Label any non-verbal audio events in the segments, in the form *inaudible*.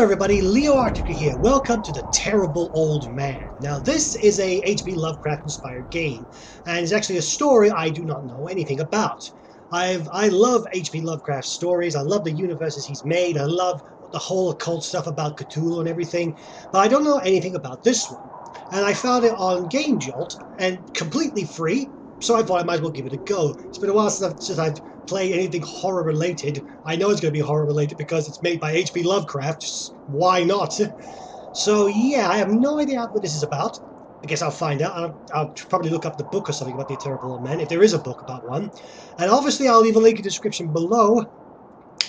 Hello everybody, Leo Arctica here. Welcome to The Terrible Old Man. Now this is a H.P. Lovecraft inspired game, and it's actually a story I do not know anything about. I've I love H.P. Lovecraft stories, I love the universes he's made, I love the whole occult stuff about Cthulhu and everything, but I don't know anything about this one. And I found it on Game Jolt, and completely free, so I thought I might as well give it a go. It's been a while since I've, since I've played anything horror related. I know it's going to be horror related because it's made by H.P. Lovecraft. Why not? So yeah, I have no idea what this is about. I guess I'll find out. I'll, I'll, probably look up the book or something about the Terrible Old Man, if there is a book about one. And obviously I'll leave a link in the description below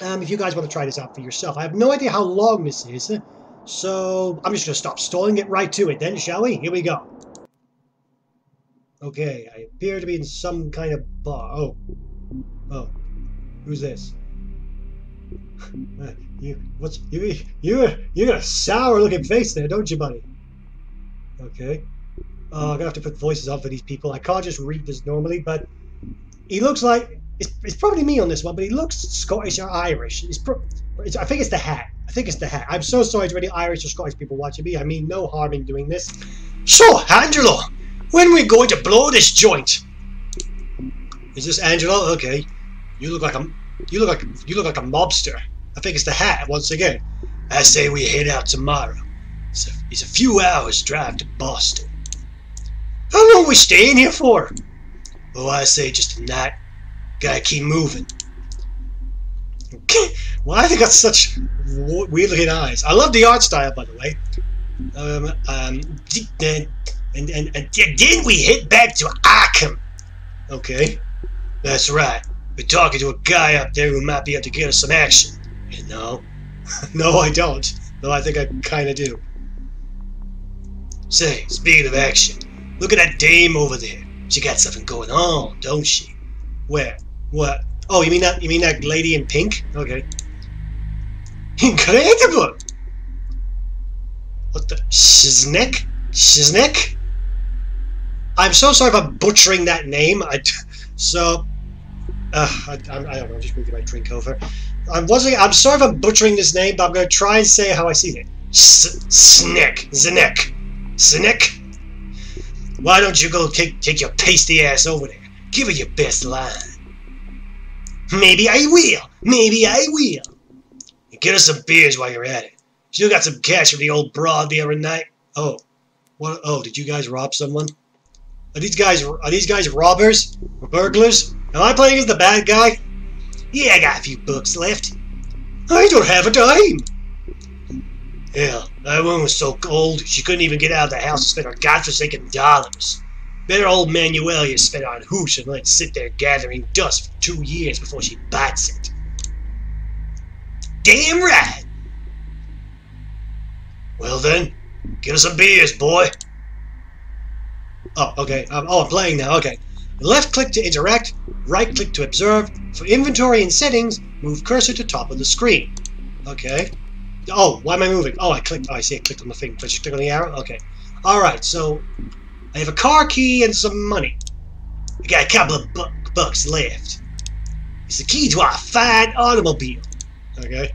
um, if you guys want to try this out for yourself. I have no idea how long this is, so I'm just going to stop stalling, get right to it then, shall we? Here we go. Okay, I appear to be in some kind of bar. Oh. Oh. Who's this? You, what's, you, you, you got a sour looking face there, don't you, buddy? Okay. Uh, I'm gonna have to put voices on for these people. I can't just read this normally, but he looks like, it's, it's probably me on this one, but he looks Scottish or Irish. It's, pro, it's I think it's the hat. I think it's the hat. I'm so sorry to any Irish or Scottish people watching me. I mean no harm in doing this. So, Angelo, when are we going to blow this joint? Is this Angelo? Okay. You look like a you look like you look like a mobster. I think it's the hat once again. I say we head out tomorrow. It's a, it's a few hours drive to Boston. How long we staying here for? Oh, I say just a night. Gotta keep moving. Okay. Why have they got such weird looking eyes? I love the art style, by the way. Um, um, and, and, and then we head back to Arkham. Okay, that's right. We're talking to a guy up there who might be able to get us some action. You know? *laughs* no, I don't. Though I think I kind of do. Say, speaking of action, look at that dame over there. She got something going on, don't she? Where? What? Oh, you mean that? You mean that lady in pink? Okay. Incredible! What the? Shiznek? Shiznek? I'm so sorry about butchering that name. I, *laughs* so, uh, I, I, don't know. I'm just moving my drink over. I'm. I'm sorry if I'm butchering this name, but I'm going to try and say how I see it. Snick, Zinek, Zinek. Why don't you go take take your pasty ass over there? Give it your best line. Maybe I will. Maybe I will. get us some beers while you're at it. Still got some cash from the old broad the other night. Oh, what? Oh, did you guys rob someone? Are these guys are these guys robbers? Burglars? Am I playing as the bad guy? Yeah, I got a few bucks left. I don't have a dime. Hell, that woman was so cold she couldn't even get out of the house to spend her godforsaken dollars. Better old Manuelia spent on hooch and let it sit there gathering dust for two years before she bites it. Damn right! Well then, give us some beers, boy. Oh, okay. Um, oh, I'm playing now. Okay. Left click to interact, right click to observe. For inventory and settings, move cursor to top of the screen. Okay. Oh, why am I moving? Oh, I clicked. Oh, I see. I clicked on the thing. Did you click on the arrow? Okay. All right. So I have a car key and some money. I got a couple of bu bucks left. It's the key to our fine automobile. Okay.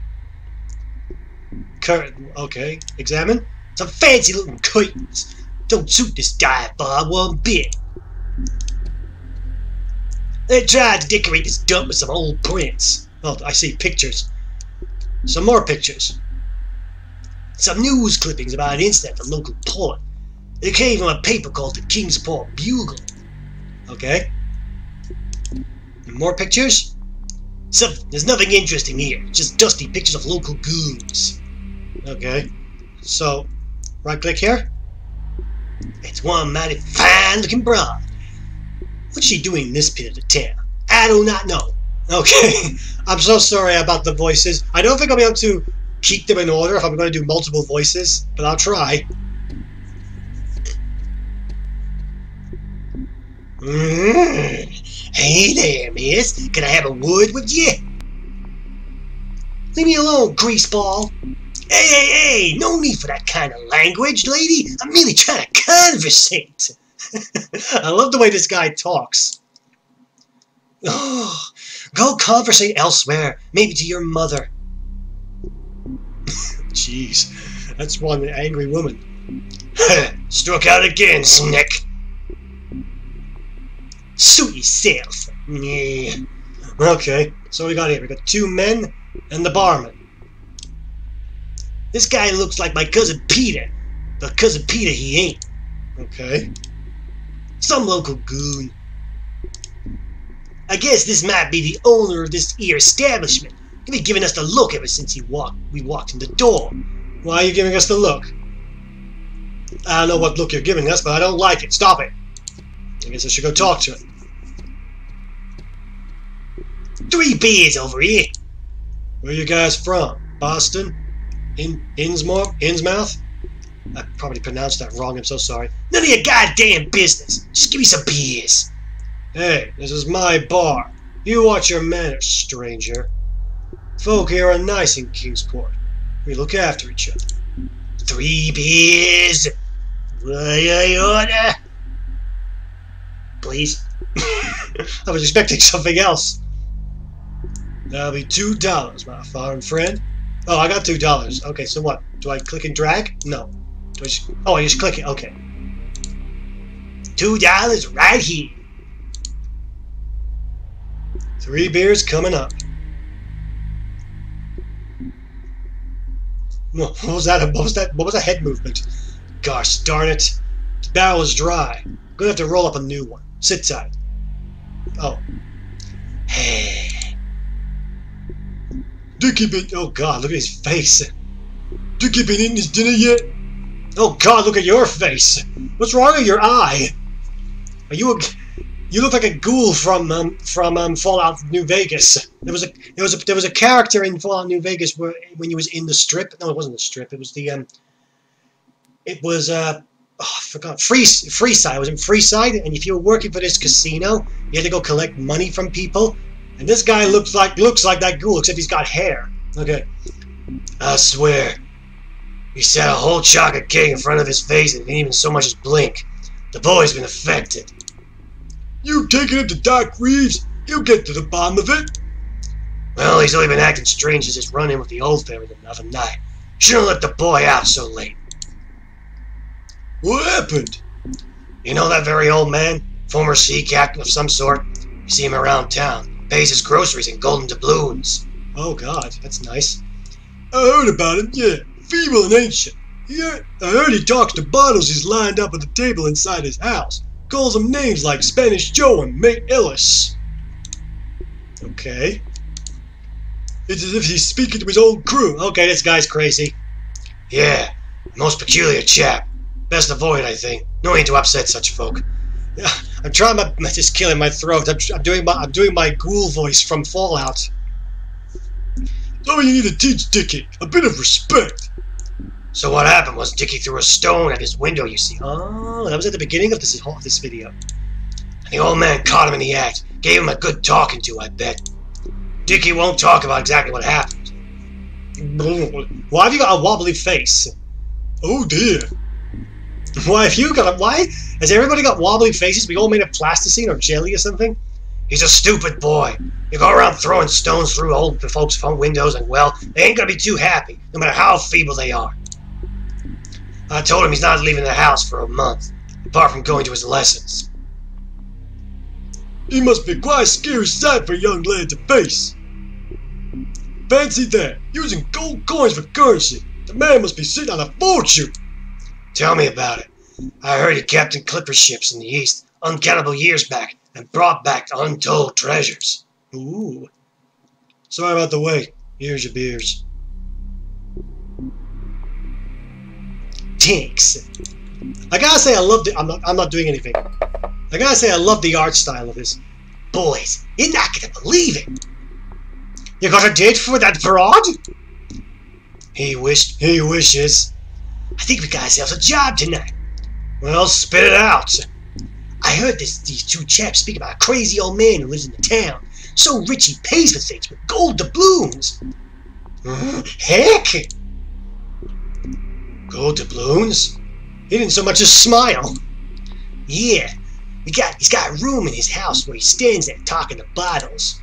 Cur okay. Examine. Some fancy looking curtains. Don't suit this dive bar one bit. They tried to decorate this dump with some old prints. Oh, I see pictures. Some more pictures. Some news clippings about an incident at the local port. It came from a paper called the Kingsport Bugle. Okay. More pictures? Some, there's nothing interesting here. Just dusty pictures of local goons. Okay. So, right click here. It's one mighty fine looking broad. What's she doing this pit of town? I do not know. Okay, *laughs* I'm so sorry about the voices. I don't think I'll be able to keep them in order if I'm going to do multiple voices, but I'll try. Mm. Hey there, miss. Can I have a word with you? Leave me alone, greaseball. Hey, hey, hey! No need for that kind of language, lady. I'm merely trying to conversate. *laughs* I love the way this guy talks. Oh, *gasps* go conversate elsewhere. Maybe to your mother. *laughs* Jeez, that's one angry woman. *laughs* Struck out again, Snick. Suit yourself. Yeah. Okay, so we got here. We got two men and the barman. This guy looks like my cousin Peter, but cousin Peter he ain't. Okay. Some local goon. I guess this might be the owner of this here establishment. He's been giving us the look ever since he walked we walked in the door. Why are you giving us the look? I don't know what look you're giving us, but I don't like it. Stop it. I guess I should go talk to him. Three beers over here. Where you guys from? Boston? In Innsmouth? Innsmouth? I probably pronounced that wrong. I'm so sorry. None of your goddamn business. Just give me some beers. Hey, this is my bar. You watch your manners, stranger. Folk here are nice in Kingsport. We look after each other. Three beers. What I order? Please. *laughs* I was expecting something else. That'll be two dollars, my foreign friend. Oh, I got two dollars. Okay, so what? Do I click and drag? No. Just, oh, I just click it. Okay. Two dollars right here. Three beers coming up. *laughs* What was that? What was that? What was a head movement? Gosh darn it! The barrel is dry. I'm gonna have to roll up a new one. Sit tight. Oh. Hey. Dickie been. Oh God! Look at his face. Dickie been eating his dinner yet? Oh God! Look at your face. What's wrong with your eye? Are you a? You look like a ghoul from um, from um, Fallout New Vegas. There was a there was a there was a character in Fallout New Vegas where when he was in the strip. No, it wasn't the strip. It was the um. It was uh. Oh, I forgot. Free Freeside. I was in Freeside, and if you were working for this casino, you had to go collect money from people. And this guy looks like looks like that ghoul, except he's got hair. Okay. I swear. He sat a whole chocolate cake in front of his face and didn't even so much as blink. The boy's been affected. You taking him to Doc Reeves? He'll get to the bottom of it. Well, he's only been acting strange since his run-in with the old fairy the other night. Shouldn't let the boy out so late. What happened? You know that very old man? Former sea captain of some sort? You see him around town. Pays his groceries in golden doubloons. Oh God, that's nice. I heard about him, yeah. Feeble and ancient. Yeah, I heard he talks to bottles he's lined up at the table inside his house. Calls them names like Spanish Joe and Mate Ellis. Okay. It's as if he's speaking to his old crew. Okay, this guy's crazy. Yeah, most peculiar chap. Best avoid, I think. No need to upset such folk. I'm trying my just killing my throat. I'm, I'm doing my I'm doing my ghoul voice from Fallout. Oh, you need to teach Dickie a bit of respect. So what happened was Dickie threw a stone at his window, you see. Oh, that was at the beginning of this of this video. And the old man caught him in the act. Gave him a good talking to, I bet. Dickie won't talk about exactly what happened. Why have you got a wobbly face? Oh dear. Why have you got a why? Has everybody got wobbly faces? We all made of plasticine or jelly or something? He's a stupid boy. You go around throwing stones through old folks' front windows, and well, they ain't gonna be too happy, no matter how feeble they are. I told him he's not leaving the house for a month, apart from going to his lessons. He must be quite a scary sight for a young lad to face. Fancy that, using gold coins for currency. The man must be sitting on a fortune. Tell me about it. I heard he captained clipper ships in the East uncountable years back and brought back untold treasures. Ooh. Sorry about the wait. Here's your beers. Tinks. I gotta say I love the I'm not I'm not doing anything. I gotta say I love the art style of this. Boys, you're not gonna believe it. You got a date for that broad? He wished he wishes. I think we got ourselves a job tonight. Well, spit it out. I heard this, these two chaps speak about a crazy old man who lives in the town. So rich he pays for things with gold doubloons. Heck! Gold doubloons? He didn't so much as smile. Yeah, he got, he's got a room in his house where he stands there talking to bottles.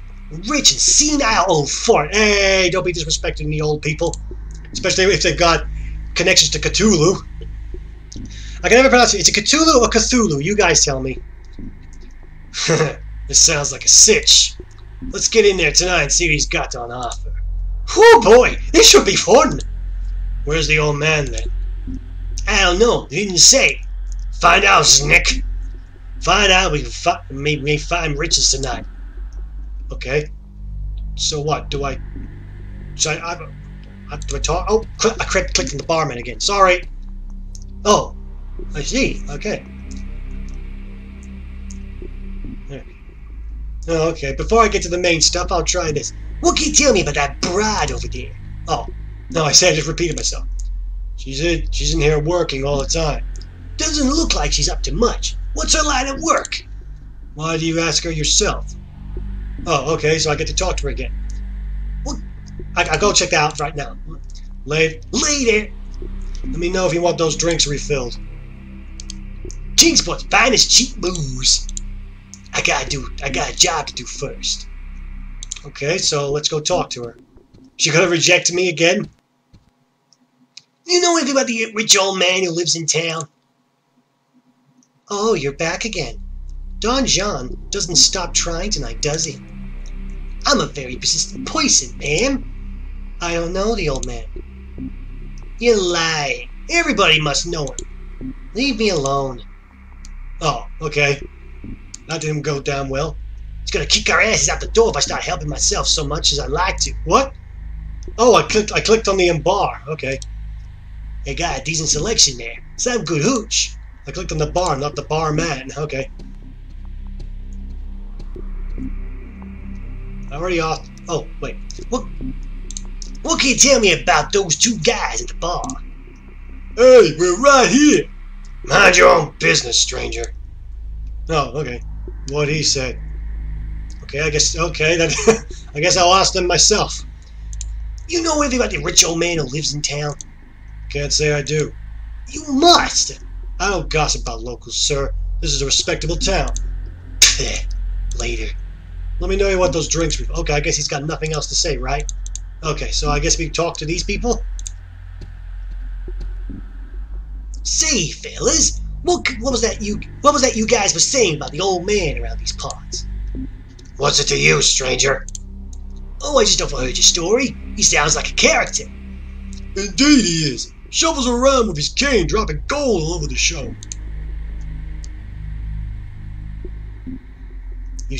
Rich and senile old fart. Hey, don't be disrespecting the old people. especially if they've got connections to Cthulhu. I can never pronounce it. it. Is it Cthulhu or Cthulhu? You guys tell me. *laughs* this sounds like a sitch. Let's get in there tonight and see what he's got on offer. Oh boy, this should be fun. Where's the old man then? I don't know. He didn't say. Find out, Nick. Find out. We can fi maybe we find riches tonight. Okay. So what? Do I? Should I? I, I do I talk? Oh, I clicked on the barman again. Sorry. Oh, I see. Okay. Oh, okay, before I get to the main stuff, I'll try this. What can you tell me about that bride over there? Oh, no, I said I just repeated myself. She's in, she's in here working all the time. Doesn't look like she's up to much. What's her line of work? Why do you ask her yourself? Oh, okay, so I get to talk to her again. I, I'll go check that out right now. Later. Later! Let me know if you want those drinks refilled. Kingsport's finest cheap booze. I gotta do. I got a job to do first. Okay, so let's go talk to her. She gonna reject me again? You know anything about the rich old man who lives in town? Oh, you're back again. Don John doesn't stop trying tonight, does he? I'm a very persistent person, ma'am. I don't know the old man. You lie. Everybody must know him. Leave me alone. Oh, okay. That didn't go down well. It's gonna kick our asses out the door if I start helping myself so much as I like to. What? Oh, I clicked. I clicked on the bar. Okay. Got a decent selection there. Some good hooch. I clicked on the bar, not the bar man. Okay. I already off. Oh, wait. What? What can you tell me about those two guys at the bar? Hey, we're right here. Mind your own business, stranger. Oh, okay. What he said. Okay, I guess. Okay, then. *laughs* I guess I'll ask them myself. You know anything about the rich old man who lives in town? Can't say I do. You must. I don't gossip about locals, sir. This is a respectable town. Later. Let me know you want those drinks. Okay, I guess he's got nothing else to say, right? Okay, so I guess we talk to these people? Say, fellas, what, what was that you what was that you guys were saying about the old man around these parts? What's it to you, stranger? Oh, I just overheard your story. He sounds like a character. Indeed he is. Shovels around with his cane, dropping gold all over the show. You,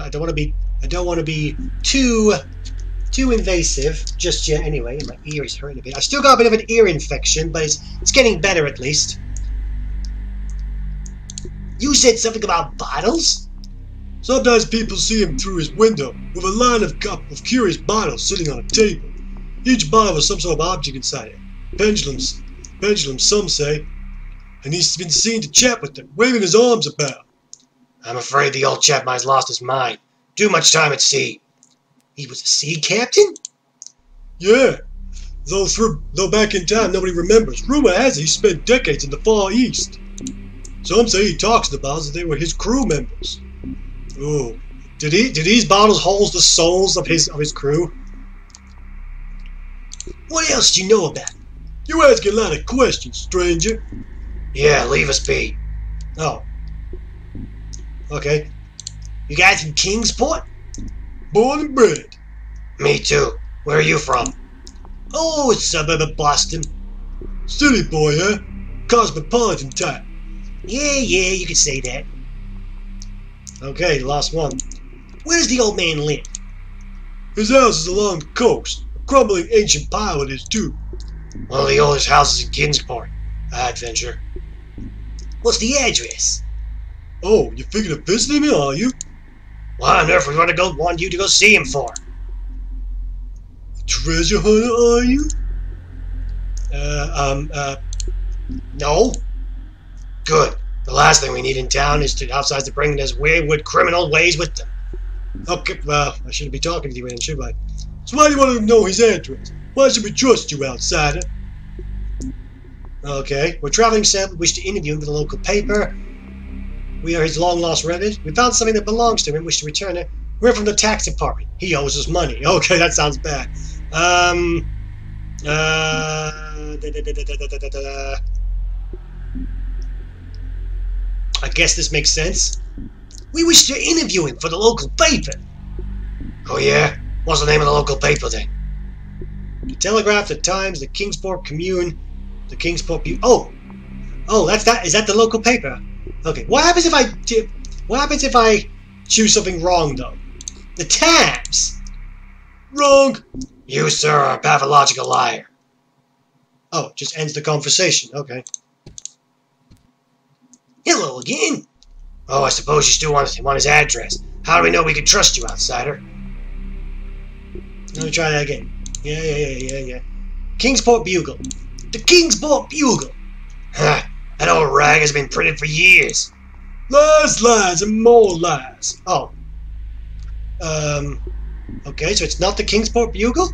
I don't want to be, I don't want to be too, too invasive just yet. Anyway, my ear is hurting a bit. I still got a bit of an ear infection, but it's, it's getting better at least. You said something about bottles? Sometimes people see him through his window with a line of, cup of curious bottles sitting on a table. Each bottle has some sort of object inside it. Pendulums. Pendulums, some say. And he's been seen to chat with them, waving his arms about. I'm afraid the old chap might have lost his mind. Too much time at sea. He was a sea captain? Yeah. Though through, though back in time nobody remembers. Rumor has it he spent decades in the Far East. Some say he talks to the bottles that they were his crew members. Oh, did he? Did these bottles hold the souls of his of his crew? What else do you know about? him? You ask a lot of questions, stranger. Yeah, leave us be. Oh. Okay. You guys from Kingsport? Born and bred. Me too. Where are you from? Oh, it's a suburb of Boston. City boy, huh? Cosmopolitan type. Yeah, yeah, you could say that. Okay, last one. Where does the old man live? His house is along the coast. A crumbling ancient pile it is, too. One of the oldest houses in Kingsport. I'd venture. What's the address? Oh, you thinking of visiting me, are you? Why on earth would we want to go want you to go see him for? Treasure hunter, are you? Uh, um, uh, no. Good. The last thing we need in town is to outsiders to bring those wayward criminal ways with them. Okay, well, I shouldn't be talking to you then, should I? So why do you want to know his address? Why should we trust you, outsider? Okay, we're traveling sample. Wish to interview him for the local paper. We are his long lost relatives. We found something that belongs to him. We should return it. We're from the tax department. He owes us money. *laughs* Okay, that sounds bad. Um. Uh. Da, da, da, I guess this makes sense. We wish to interview him for the local paper. Oh, yeah? What's the name of the local paper then? The Telegraph, the Times, the Kingsport Commune, the Kingsport. Bu oh! Oh, that's that. Is that the local paper? Okay. What happens if I di- What happens if I choose something wrong though? The Times. Wrong. You, sir, are a pathological liar. Oh, just ends the conversation. Okay. Hello again. Oh, I suppose you still want, want his address. How do we know we can trust you, outsider? Let me try that again. Yeah, yeah, yeah, yeah, yeah. Kingsport Bugle. The Kingsport Bugle. Ha! That old rag has been printed for years. Lies, lies, and more lies. Oh. Um. Okay, so it's not the Kingsport Bugle?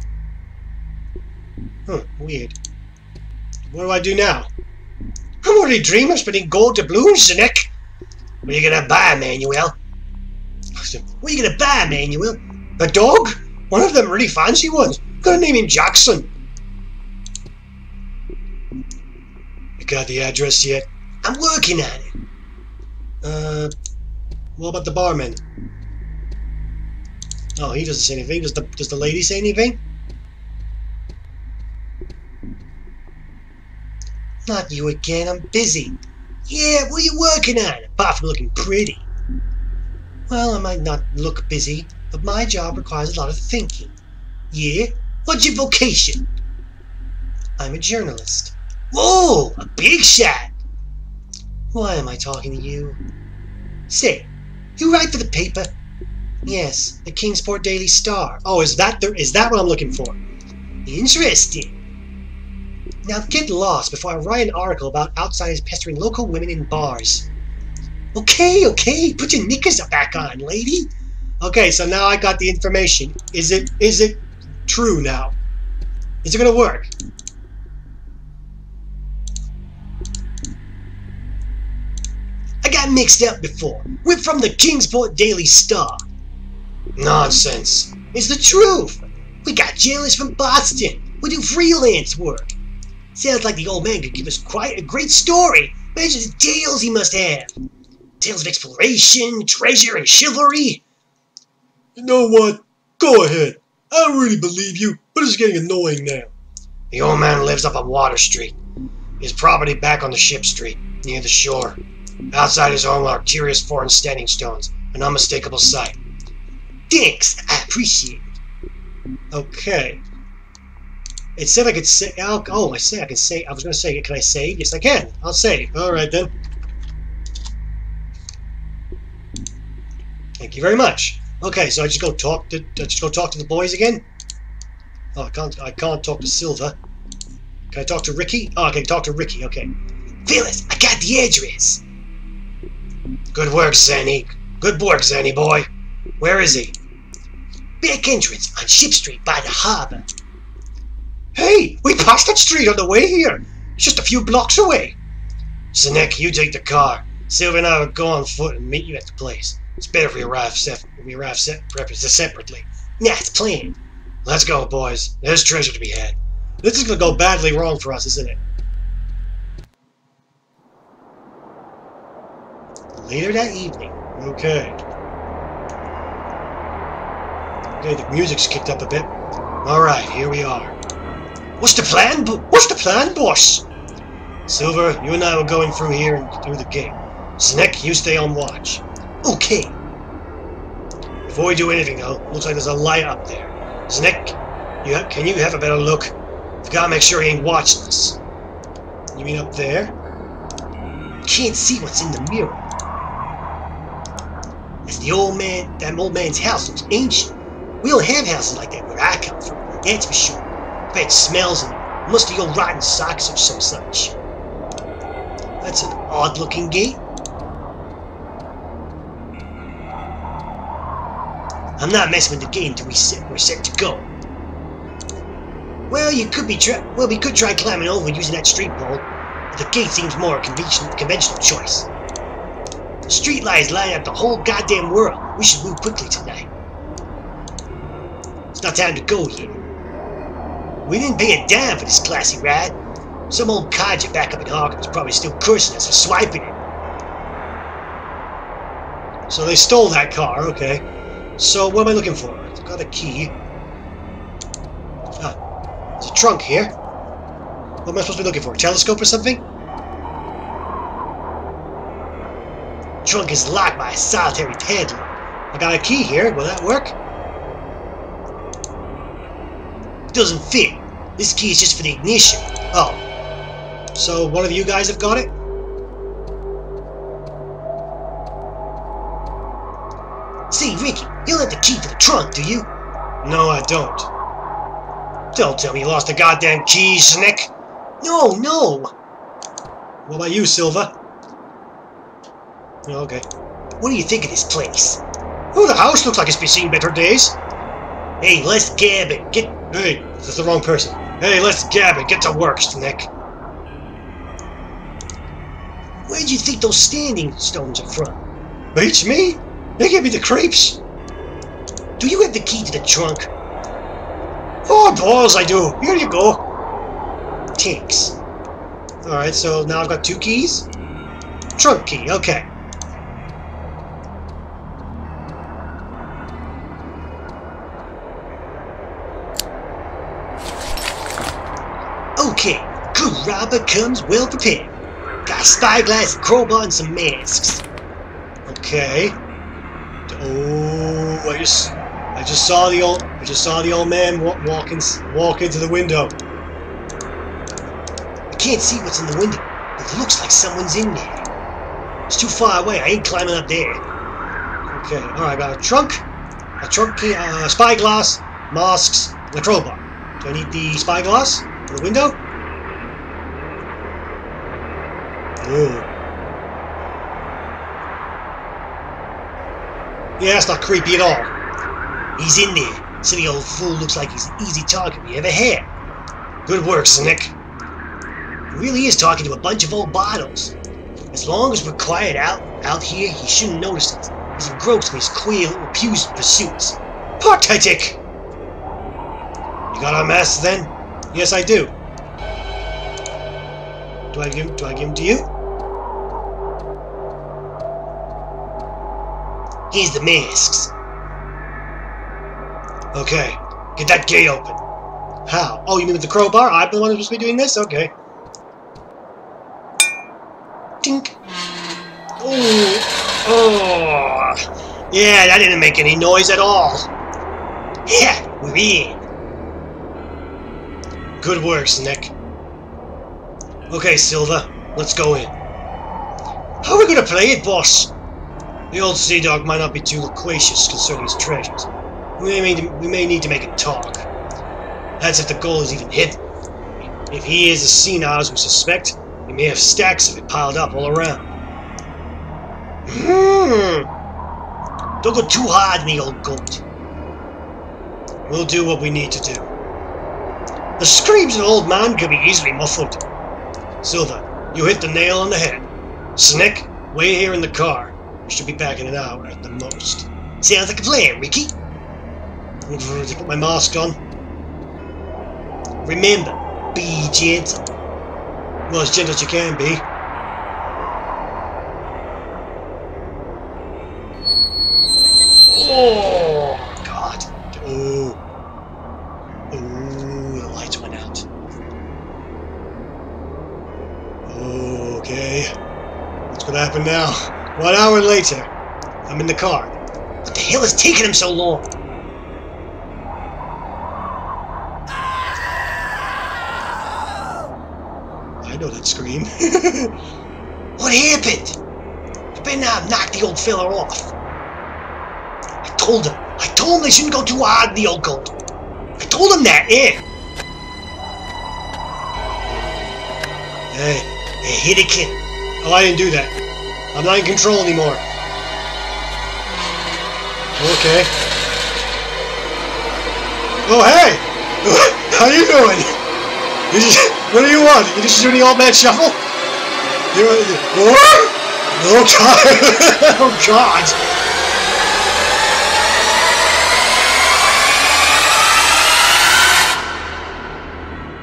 Huh, weird. What do I do now? I'm only dreaming of spending gold doubloons, Nick. What are you gonna buy, Manuel? What are you gonna buy, Manuel? A dog? One of them really fancy ones. Gonna name him Jackson. Got the address yet? I'm working on it. Uh, what about the barman? Oh, he doesn't say anything. Does the does the lady say anything? Not you again. I'm busy. Yeah, what are you working on? Apart from looking pretty. Well, I might not look busy, but my job requires a lot of thinking. Yeah? What's your vocation? I'm a journalist. Whoa, a big shot. Why am I talking to you? Say, you write for the paper? Yes, the Kingsport Daily Star. Oh, is that the, is that what I'm looking for? Interesting. Now get lost before I write an article about outsiders pestering local women in bars. Okay, okay, put your knickers back on, lady. Okay, so now I got the information. Is it is it true now? Is it gonna work? I got mixed up before. We're from the Kingsport Daily Star. Nonsense. It's the truth. We got journalists from Boston. We do freelance work. Sounds like the old man could give us quite a great story. Imagine the tales he must have. Tales of exploration, treasure, and chivalry. You know what? Go ahead. I don't really believe you, but it's getting annoying now. The old man lives up on Water Street. His property back on the Ship Street, near the shore. Outside his home are curious foreign standing stones, an unmistakable sight. Thanks, I appreciate it. Okay. It said I could say. Oh, I say I can say. I was going to say, can I save? Yes, I can. I'll save. All right then. Thank you very much. Okay, so I just go talk to. I just go talk to the boys again. Oh, I can't. I can't talk to Silva. Can I talk to Ricky? Oh, I can talk to Ricky. Okay. Phyllis, I got the address. Good work, Zanny. Good work, Zanny boy. Where is he? Back entrance on Ship Street by the harbor. Hey, we passed that street on the way here. It's just a few blocks away. Zanek, you take the car. Silva and I will go on foot and meet you at the place. It's better if we arrive, sef- we arrive se- separately. Nice plan. Let's go, boys. There's treasure to be had. This is to go badly wrong for us, isn't it? Later that evening. Okay. Okay, the music's kicked up a bit. Alright, here we are. What's the plan? What's the plan, boss? Silva, you and I will going through here and through the gate. Snick, you stay on watch. Okay. Before we do anything, though, looks like there's a light up there. Snick, you can you have a better look? We've got to make sure he ain't watching us. You mean up there? Can't see what's in the mirror. The old man. That old man's house looks ancient. We don't have houses like that where I come from. That's for sure. Bad smells and musty old rotten socks or some such. That's an odd-looking gate. I'm not messing with the gate until we set, we're set to go. Well, you could be. Well, we could try climbing over using that street pole. But the gate seems more a conventional choice. The street lights line up the whole goddamn world. We should move quickly tonight. It's not time to go yet. We didn't pay a dime for this classy ride. Some old codger back up in Arkham is probably still cursing us for swiping it. So they stole that car, okay. So what am I looking for? I've got a key. Ah, there's a trunk here. What am I supposed to be looking for? A telescope or something? Trunk is locked by a solitary padlock. I got a key here. Will that work? Doesn't fit. This key is just for the ignition. Oh. So one of you guys have got it? See, Ricky, you have the key to the trunk, do you? No, I don't. Don't tell me you lost the goddamn key, Snick. No, no. What about you, Silva? Okay. What do you think of this place? Oh, the house looks like it's been seen better days. Hey, let's gab it. Get. Hey, that's the wrong person. Hey, let's gab it. Get to work, Snick. Where do you think those standing stones are from? Beats me? They give me the creeps. Do you have the key to the trunk? Oh, balls, I do. Here you go. Thanks. Alright, so now I've got two keys. Trunk key. Okay, robber comes well prepared. Got a spyglass, a crowbar, and some masks. Okay. Oh, I just, I just saw the old, I just saw the old man walk, walk, in, walk into the window. I can't see what's in the window, but it looks like someone's in there. It's too far away. I ain't climbing up there. Okay, all right. Got a trunk, a trunk key, uh, spyglass, masks, and a crowbar. Do I need the spyglass for the window? Ooh. Yeah, that's not creepy at all. He's in there. Silly old fool looks like he's an easy target we ever had. Good work, Snick. He really is talking to a bunch of old bottles. As long as we're quiet out out here, he shouldn't notice us. He's engrossed in his queer little pursuits. Pathetic! You got our mask then? Yes, I do. Do I give do I give them to you? Here's the masks. Okay. Get that gate open. How? Oh, you mean with the crowbar? I'm the one who's supposed to be doing this? Okay. Tink. Oh. Oh. Yeah, that didn't make any noise at all. Yeah, we're in. Good work, Nick. Okay, Silva, let's go in. How are we gonna play it, boss? The old sea dog might not be too loquacious concerning his treasures. We may, we may need to make it talk. That's if the goal is even hidden. If he is as senile as we suspect, he may have stacks of it piled up all around. Hmm. Don't go too hard in the old goat. We'll do what we need to do. The screams of an old man can be easily muffled. Silva, you hit the nail on the head. Snick, wait here in the car. We should be back in an hour at the most. Sounds like a plan, Ricky. I'm going to put my mask on. Remember, be gentle. Well, as gentle as you can be. Oh, I'm in the car. What the hell is taking him so long? I know that scream. *laughs* what happened? You better not knock the old fella off. I told him. I told him they shouldn't go too hard in the old goat. I told him that, yeah. Hey, Yeah, hit a kid. oh, I didn't do that. I'm not in control anymore. Okay. Oh, hey! *laughs* How you doing? You what do you want? You just doing the old man shuffle? You, you? Oh, *laughs* God. oh, God.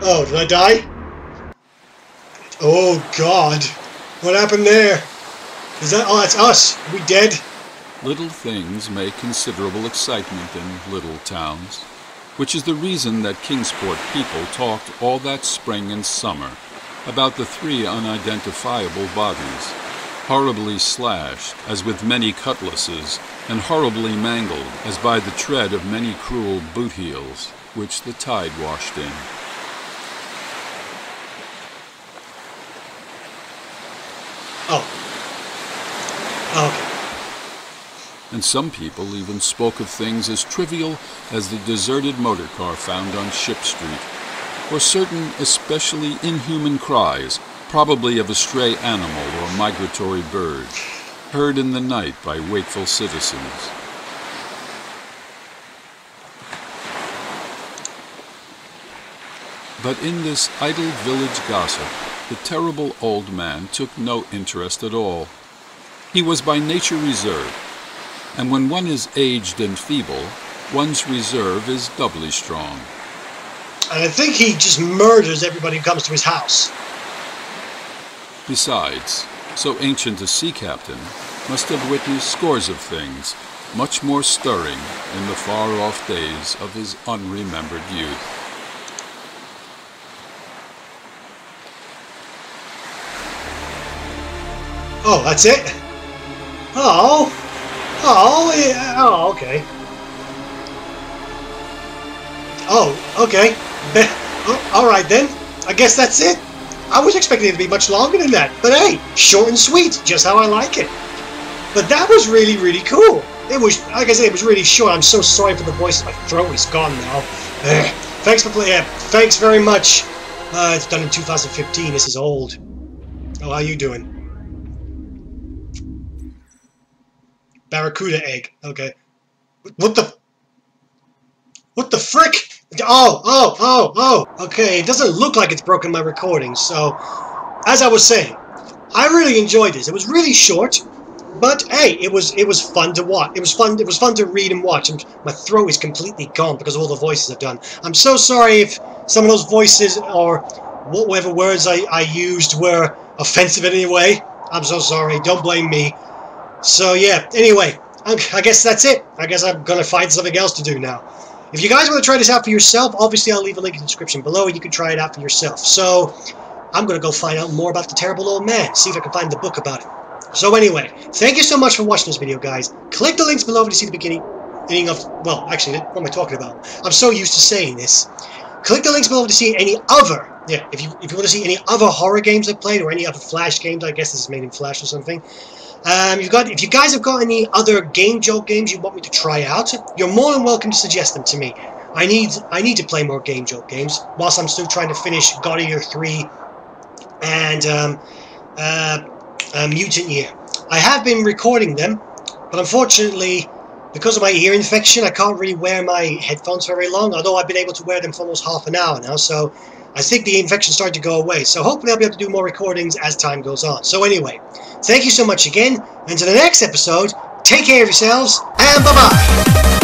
Oh, did I die? Oh, God. What happened there? Is that... Oh, that's us. Are we dead? Little things make considerable excitement in little towns, which is the reason that Kingsport people talked all that spring and summer about the three unidentifiable bodies, horribly slashed as with many cutlasses, and horribly mangled as by the tread of many cruel boot heels, which the tide washed in. And some people even spoke of things as trivial as the deserted motor car found on Ship Street, or certain especially inhuman cries, probably of a stray animal or migratory bird, heard in the night by wakeful citizens. But in this idle village gossip, the terrible old man took no interest at all. He was by nature reserved, and when one is aged and feeble, one's reserve is doubly strong. And I think he just murders everybody who comes to his house. Besides, so ancient a sea captain must have witnessed scores of things much more stirring in the far-off days of his unremembered youth. Oh, that's it? Oh. Oh, yeah. Oh, okay. Oh, okay. *laughs* oh, alright then. I guess that's it. I was expecting it to be much longer than that. But hey, short and sweet, just how I like it. But that was really, really cool. It was, like I said, it was really short. I'm so sorry for the voice. My throat is gone now. Ugh. Thanks for playing. Yeah, thanks very much. Uh, it's done in 2015. This is old. Oh, how are you doing? Barracuda egg. Okay. What the? What the frick? Oh, oh, oh, oh. Okay, it doesn't look like it's broken my recording. So, as I was saying, I really enjoyed this. It was really short, but hey, it was it was fun to watch. It was fun. It was fun to read and watch. And my throat is completely gone because of all the voices I've done. I'm so sorry if some of those voices or whatever words I, I used were offensive in any way. I'm so sorry. Don't blame me. So yeah, anyway, I guess that's it. I guess I'm going to find something else to do now. If you guys want to try this out for yourself, obviously I'll leave a link in the description below and you can try it out for yourself. So, I'm going to go find out more about the terrible old man, see if I can find the book about it. So anyway, thank you so much for watching this video, guys. Click the links below to see the beginning, beginning of, well, actually, what am I talking about? I'm so used to saying this. Click the links below to see any other, yeah, if you, if you want to see any other horror games I've played or any other Flash games, I guess this is made in Flash or something. Um, you've got, if you guys have got any other Game Jolt games you want me to try out, you're more than welcome to suggest them to me. I need I need to play more Game Jolt games whilst I'm still trying to finish God of War 3 and um, uh, uh, Mutant Year. I have been recording them, but unfortunately, because of my ear infection, I can't really wear my headphones for very long, although I've been able to wear them for almost half an hour now, so I think the infection started to go away. So hopefully I'll be able to do more recordings as time goes on. So anyway, thank you so much again, and to the next episode, take care of yourselves, and bye-bye!